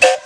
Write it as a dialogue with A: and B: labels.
A: you